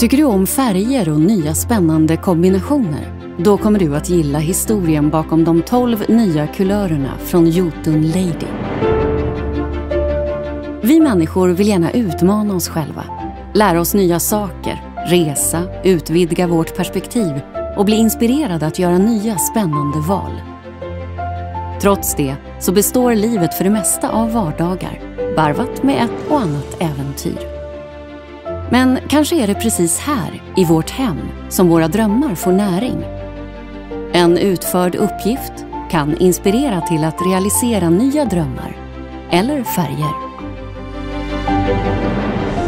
Tycker du om färger och nya spännande kombinationer? Då kommer du att gilla historien bakom de 12 nya kulörerna från Jotun Lady. Vi människor vill gärna utmana oss själva, lära oss nya saker, resa, utvidga vårt perspektiv och bli inspirerade att göra nya spännande val. Trots det så består livet för det mesta av vardagar, varvat med ett och annat äventyr. Men kanske är det precis här, i vårt hem, som våra drömmar får näring. En utförd uppgift kan inspirera till att realisera nya drömmar eller färger.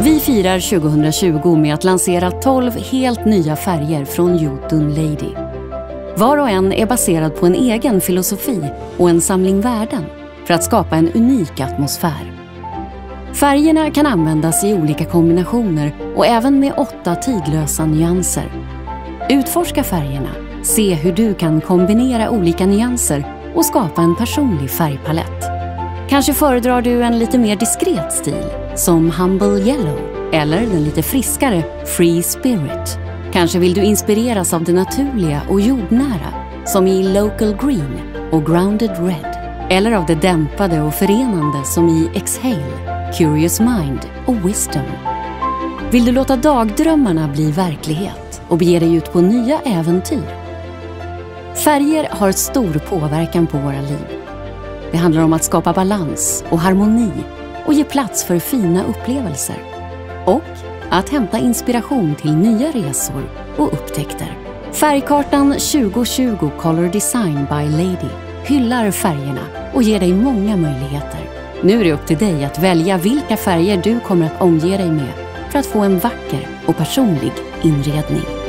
Vi firar 2020 med att lansera 12 helt nya färger från Jotun Lady. Var och en är baserad på en egen filosofi och en samling värden för att skapa en unik atmosfär. Färgerna kan användas i olika kombinationer och även med åtta tidlösa nyanser. Utforska färgerna, se hur du kan kombinera olika nyanser och skapa en personlig färgpalett. Kanske föredrar du en lite mer diskret stil, som Humble Yellow, eller den lite friskare Free Spirit. Kanske vill du inspireras av det naturliga och jordnära, som i Local Green och Grounded Red. Eller av det dämpade och förenande som i Exhale, Curious Mind och Wisdom. Vill du låta dagdrömmarna bli verklighet och bege dig ut på nya äventyr? Färger har stor påverkan på våra liv. Det handlar om att skapa balans och harmoni och ge plats för fina upplevelser. Och att hämta inspiration till nya resor och upptäckter. Färgkartan 2020 Color Design by Lady hyllar färgerna och ger dig många möjligheter. Nu är det upp till dig att välja vilka färger du kommer att omge dig med för att få en vacker och personlig inredning.